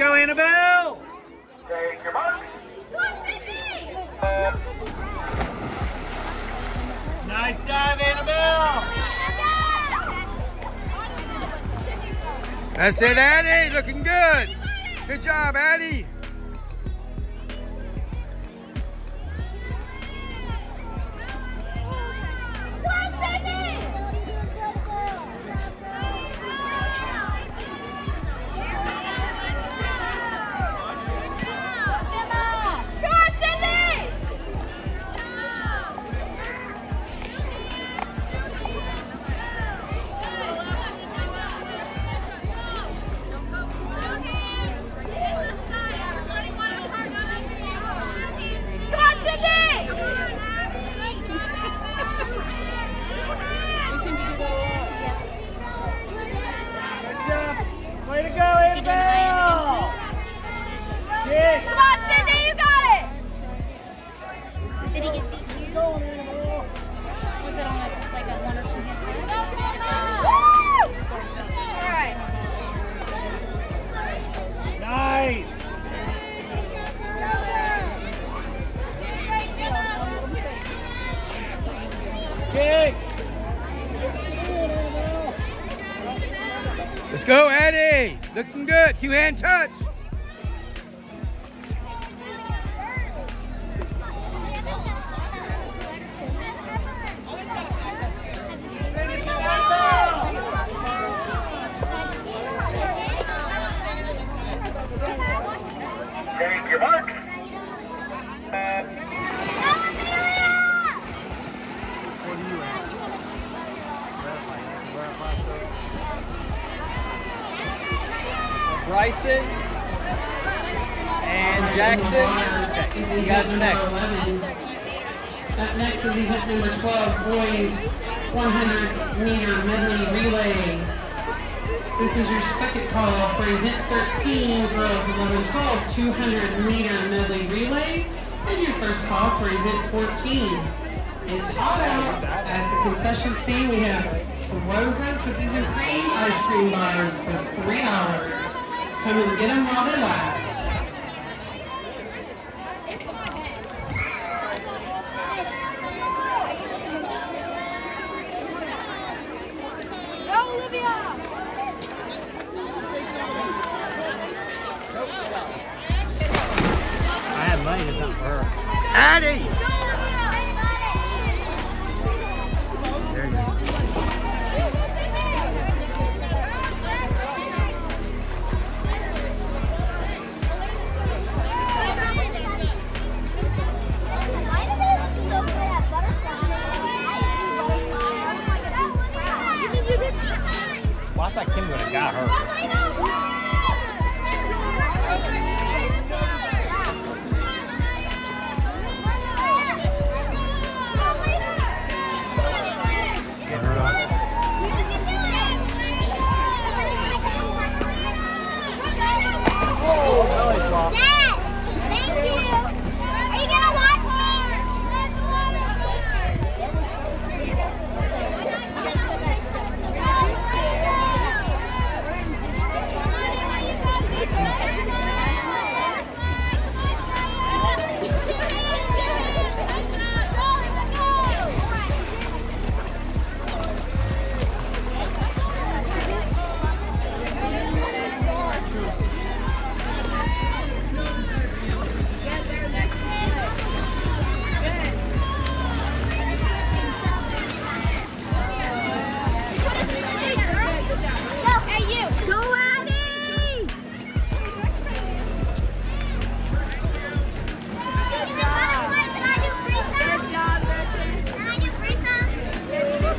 go, Annabelle. Take your marks. Nice dive, Annabelle. That's it, Addie. Looking good. Good job, Addie. Looking good. Two hand touch. Bryson and Jackson. Okay, you guys are next. Up next is event number 12, boys 100 meter medley relay. This is your second call for event 13, girls 11 12, 200 meter medley relay. And your first call for event 14. It's hot out. At the concession stand, we have frozen cookies and cream ice cream bars for $3. Come and get them while they last. Go, Olivia! I had money, it's not for her. Addie.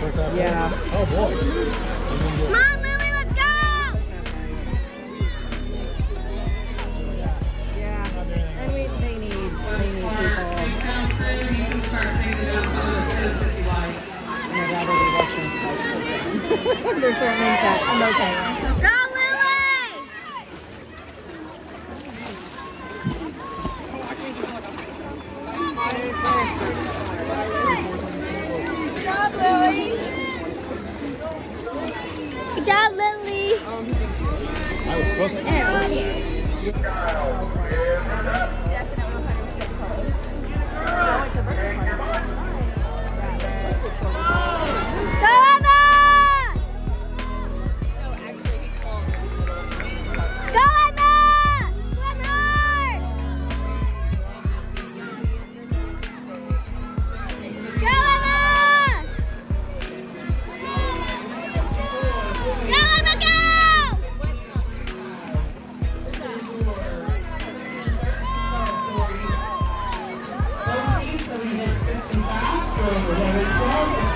First half? Yeah. Oh, boy. Mom, Lily, let's go! Yeah. And we, they need, they need people. They're certainly. I'm okay. What's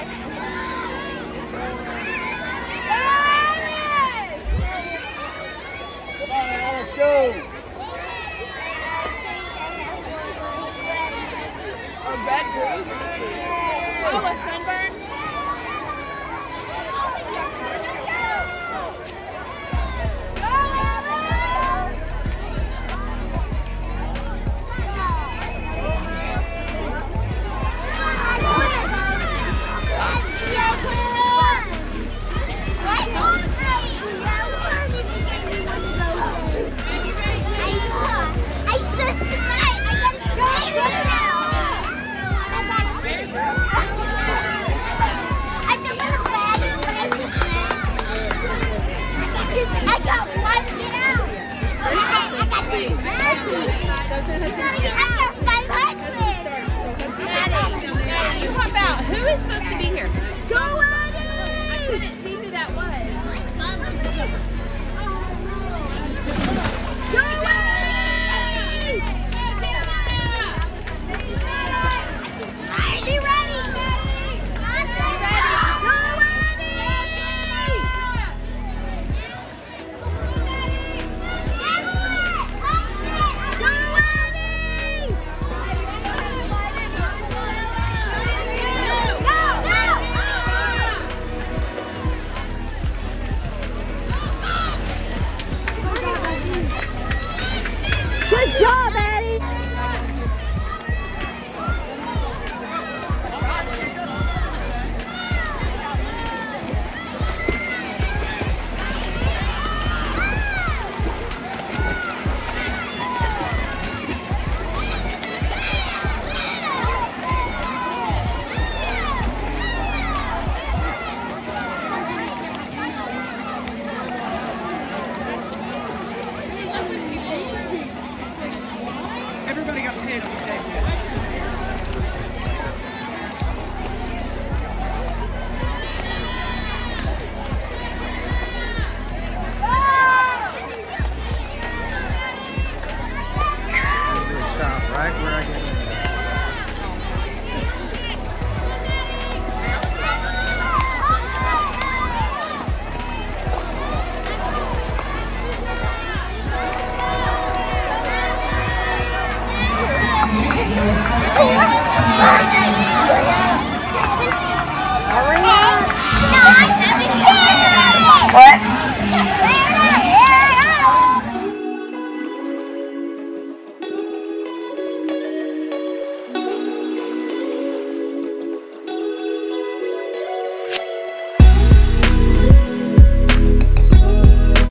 Bye. Yes.